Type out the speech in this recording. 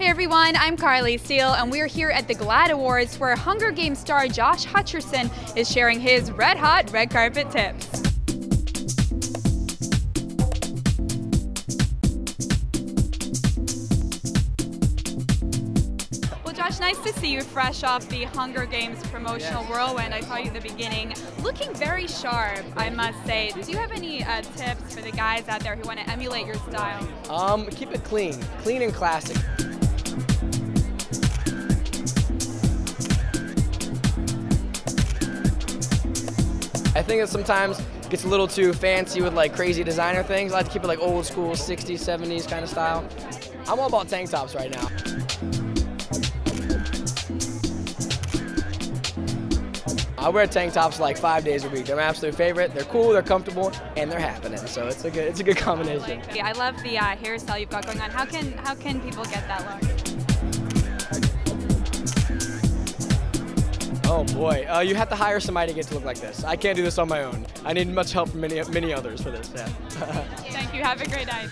everyone, I'm Carly Steel, and we're here at the GLAAD Awards where Hunger Games star Josh Hutcherson is sharing his red hot red carpet tips. Well, Josh, nice to see you fresh off the Hunger Games promotional Yes. whirlwind. I saw you at the beginning. Looking very sharp, I must say. Do you have any uh, tips for the guys out there who want to emulate your style? Um, keep it clean, clean and classic. I think it sometimes gets a little too fancy with like crazy designer things. I like to keep it like old school 60s, 70s kind of style. I'm all about tank tops right now. I wear tank tops like five days a week. They're my absolute favorite. They're cool, they're comfortable, and they're happening. So it's a good, it's a good combination. I love the uh, hairstyle you've got going on. How can how can people get that look? Oh boy, uh, you have to hire somebody to get to look like this. I can't do this on my own. I need much help from many many others for this. Yeah. Thank you. Have a great night.